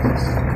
practice.